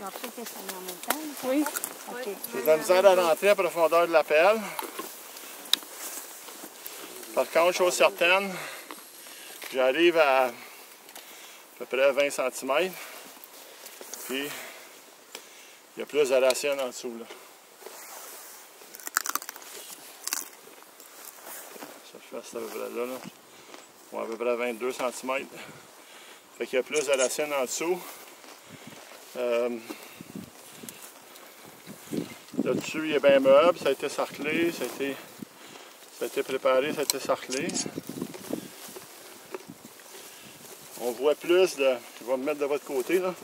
Ils ont tous installés en même temps? Oui. OK. J'ai de la misère à rentrer à profondeur de la pelle. Par contre, chose certaine, j'arrive à à peu près 20 cm. Puis, il y a plus de racines en dessous. Là. Ça fait à peu près là. là. Bon, à peu près 22 cm. Fait qu'il y a plus de racines en dessous. Euh, Là-dessus, il est bien meuble, ça a été sarclé, ça a été, ça a été préparé, ça a été sarclé. On voit plus de. Je vais me mettre de votre côté là.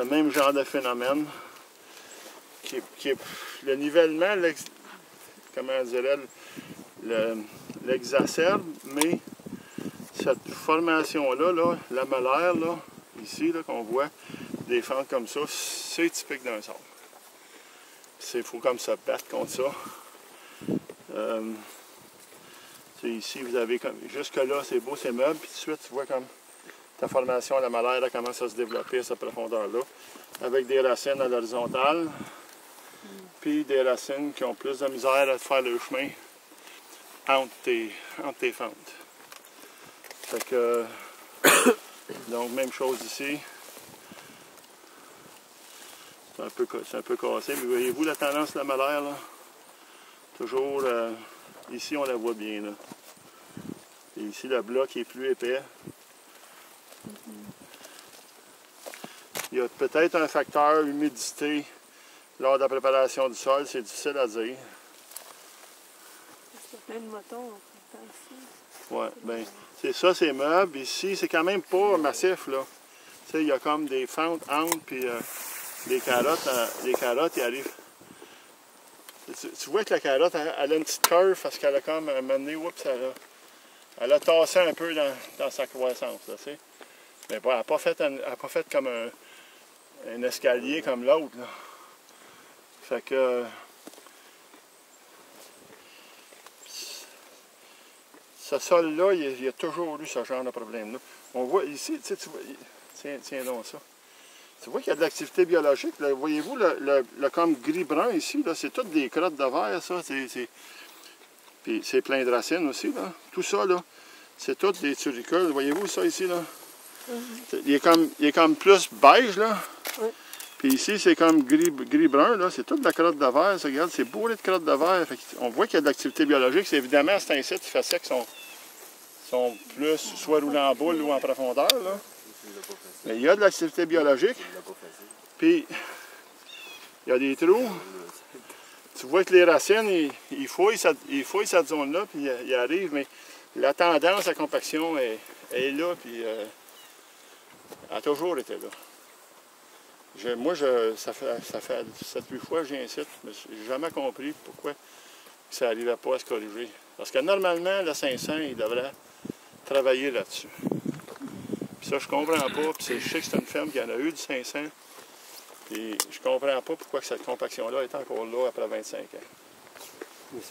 Le même genre de phénomène qui qui le nivellement, comment le- l'exacerbe, mais cette formation-là, là, la molaire, là, ici, là, qu'on voit, fentes comme ça, c'est typique d'un sable. Il faut comme se battre contre ça. Euh, ici, vous avez comme. Jusque-là, c'est beau, c'est meuble, puis tout de suite, tu vois comme ta formation, la molaire, elle commence à se développer à cette profondeur-là, avec des racines à l'horizontale, puis des racines qui ont plus de misère à faire le chemin entre tes, entre tes fentes. Fait que, donc, même chose ici. C'est un peu, un peu cassé, mais voyez-vous la tendance de la molaire, là? Toujours, euh, ici, on la voit bien. Et ici, le bloc est plus épais. Il y a peut-être un facteur humidité lors de la préparation du sol, c'est difficile à dire. Il y a plein de ici. Ouais, ben, c'est ça, c'est meuble. Ici, c'est quand même pas massif, là. Tu sais, il y a comme des fentes entre, puis euh, les carottes, euh, les carottes, ils arrivent. Tu, tu vois que la carotte, elle, elle a une petite curve parce qu'elle a comme, un moment donné, oups, elle a, elle a tassé un peu dans, dans sa croissance, là, tu sais. Mais bon, elle n'a pas, fait un- elle a pas fait comme un, un escalier comme l'autre, là. Fait que... ce sol-là, il y a- il y a toujours eu ce genre de problème-là. On voit ici, tu sais, tu vois, tiens, tiens donc ça. Tu vois qu'il y a de l'activité biologique. Voyez-vous, le, le- le comme gris-brun ici, c'est toutes des crottes de verre, ça. c'est- Puis c'est plein de racines aussi, là. Tout ça, là, c'est toutes des turicules. Voyez-vous ça ici, là? C'est- Il est, comme, il est comme plus beige, là. Puis ici, c'est comme gris- gris-brun. C'est toute la crotte de verre. Ça, regarde, c'est bourré de crottes de verre. On voit qu'il y a de l'activité biologique. C'est évidemment, c'est un site qui fait sec, sont, sont plus soit roulés en boule ou en profondeur, là. Mais il y a de l'activité biologique. Puis, il y a des trous. Tu vois que les racines, ils, fouillent cette, zone-là, puis ils, arrivent, mais la tendance à compaction est, là, puis euh, a toujours été là. Je- moi, je, ça fait, ça fait 7-8 fois que site, mais j'ai jamais compris pourquoi ça n'arrivait pas à se corriger. Parce que normalement, le 500, il devrait travailler là-dessus. Puis ça, je comprends pas. Puis je sais que c'est une ferme qui en a eu du 500. Puis je comprends pas pourquoi cette compaction-là est encore là après 25 ans. Mais pas